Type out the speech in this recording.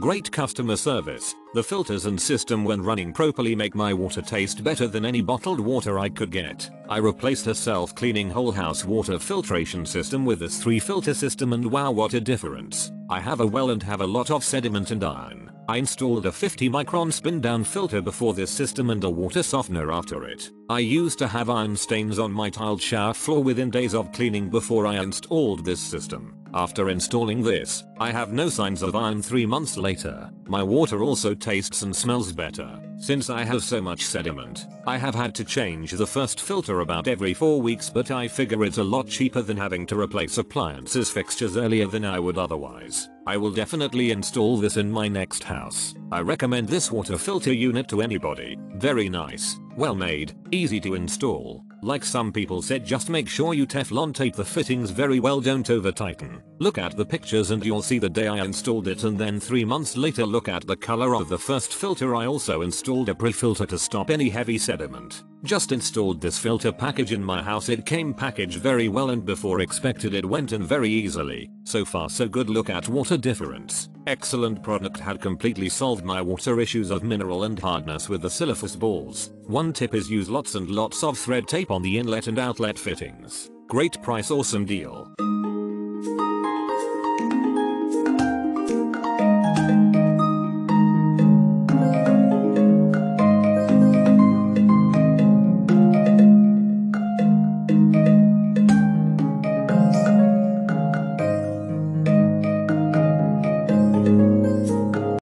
Great customer service. The filters and system when running properly make my water taste better than any bottled water I could get. I replaced a self-cleaning whole house water filtration system with this 3 filter system and wow what a difference. I have a well and have a lot of sediment and iron. I installed a 50 micron spin down filter before this system and a water softener after it. I used to have iron stains on my tiled shower floor within days of cleaning before I installed this system. After installing this, I have no signs of iron 3 months later. My water also tastes and smells better. Since I have so much sediment, I have had to change the first filter about every 4 weeks but I figure it's a lot cheaper than having to replace appliances fixtures earlier than I would otherwise. I will definitely install this in my next house. I recommend this water filter unit to anybody. Very nice, well made, easy to install. Like some people said just make sure you teflon tape the fittings very well don't over tighten. Look at the pictures and you'll see the day I installed it and then 3 months later look at the color of the first filter I also installed a pre-filter to stop any heavy sediment. Just installed this filter package in my house it came packaged very well and before expected it went in very easily. So far so good look at water difference. Excellent product had completely solved my water issues of mineral and hardness with the Siliphos balls. One tip is use lots and lots of thread tape on the inlet and outlet fittings. Great price awesome deal.